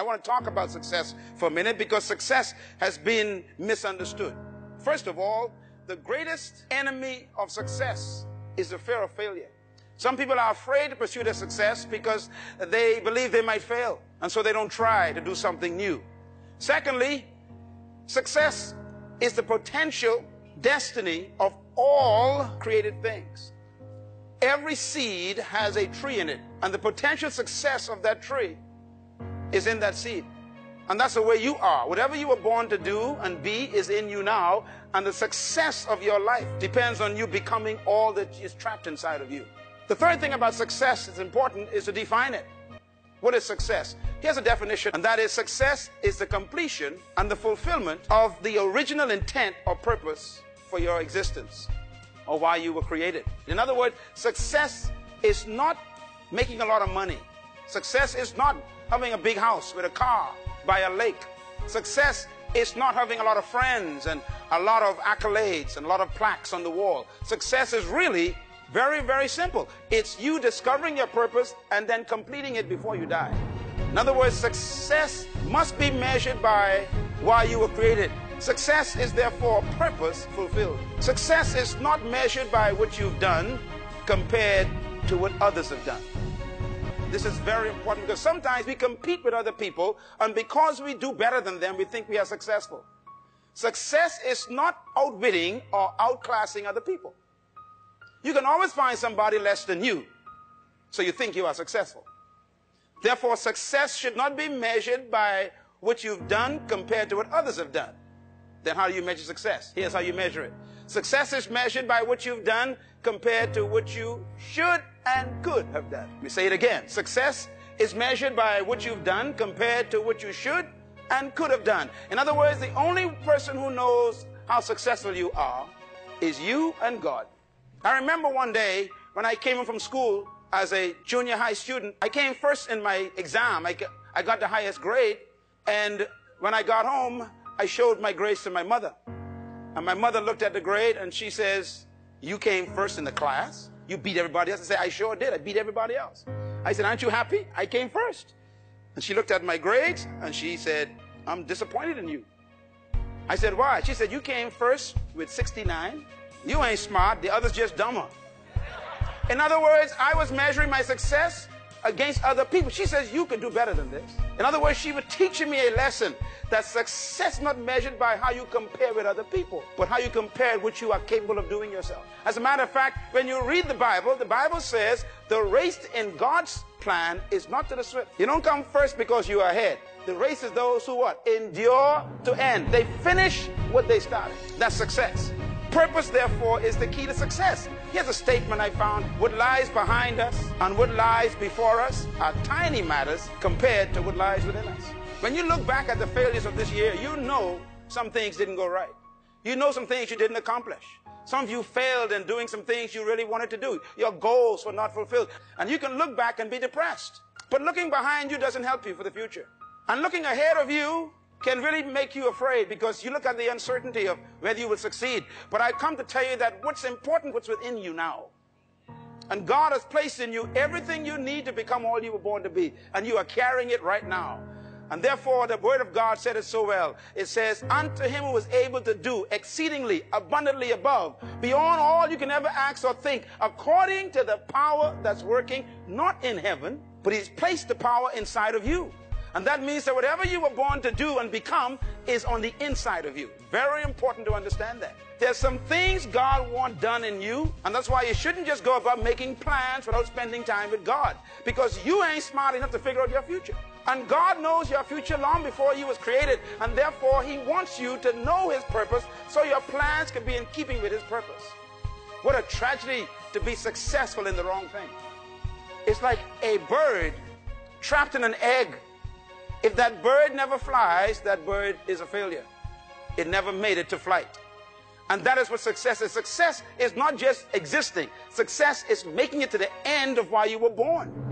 I want to talk about success for a minute because success has been misunderstood. First of all, the greatest enemy of success is the fear of failure. Some people are afraid to pursue their success because they believe they might fail, and so they don't try to do something new. Secondly, success is the potential destiny of all created things. Every seed has a tree in it, and the potential success of that tree is in that seed. And that's the way you are. Whatever you were born to do and be is in you now, and the success of your life depends on you becoming all that is trapped inside of you. The third thing about success that's important is to define it. What is success? Here's a definition, and that is success is the completion and the fulfillment of the original intent or purpose for your existence or why you were created. In other words, success is not making a lot of money. Success is not having a big house with a car by a lake. Success is not having a lot of friends and a lot of accolades and a lot of plaques on the wall. Success is really very, very simple. It's you discovering your purpose and then completing it before you die. In other words, success must be measured by why you were created. Success is therefore purpose fulfilled. Success is not measured by what you've done compared to what others have done. This is very important because sometimes we compete with other people, and because we do better than them, we think we are successful. Success is not outwitting or outclassing other people. You can always find somebody less than you, so you think you are successful. Therefore, success should not be measured by what you've done compared to what others have done. Then how do you measure success? Here's how you measure it. Success is measured by what you've done compared to what you should and could have done. Let me say it again. Success is measured by what you've done compared to what you should and could have done. In other words, the only person who knows how successful you are is you and God. I remember one day when I came from school as a junior high student, I came first in my exam. I I got the highest grade. And when I got home, I showed my grades to my mother. And my mother looked at the grade and she says, You came first in the class? You beat everybody else? I said, I sure did. I beat everybody else. I said, Aren't you happy? I came first. And she looked at my grades and she said, I'm disappointed in you. I said, Why? She said, You came first with 69. You ain't smart. The other's just dumber. In other words, I was measuring my success against other people. She says, You can do better than this. In other words, she was teaching me a lesson that success not measured by how you compare with other people, but how you compare what you are capable of doing yourself. As a matter of fact, when you read the Bible, the Bible says the race in God's plan is not to the swift. You don't come first because you are ahead. The race is those who what? Endure to end. They finish what they started. That's success. Purpose, therefore, is the key to success. Here's a statement I found. What lies behind us and what lies before us are tiny matters compared to what lies within us. When you look back at the failures of this year, you know some things didn't go right. You know some things you didn't accomplish. Some of you failed in doing some things you really wanted to do. Your goals were not fulfilled. And you can look back and be depressed. But looking behind you doesn't help you for the future. And looking ahead of you can really make you afraid because you look at the uncertainty of whether you will succeed. But I come to tell you that what's important, what's within you now. And God has placed in you everything you need to become all you were born to be. And you are carrying it right now. And therefore, the word of God said it so well. It says, unto him who was able to do exceedingly abundantly above, beyond all you can ever ask or think, according to the power that's working, not in heaven, but he's placed the power inside of you. And that means that whatever you were born to do and become is on the inside of you. Very important to understand that. There's some things God wants done in you, and that's why you shouldn't just go about making plans without spending time with God. Because you ain't smart enough to figure out your future. And God knows your future long before you was created, and therefore He wants you to know His purpose so your plans can be in keeping with His purpose. What a tragedy to be successful in the wrong thing. It's like a bird trapped in an egg if that bird never flies, that bird is a failure. It never made it to flight. And that is what success is. Success is not just existing. Success is making it to the end of why you were born.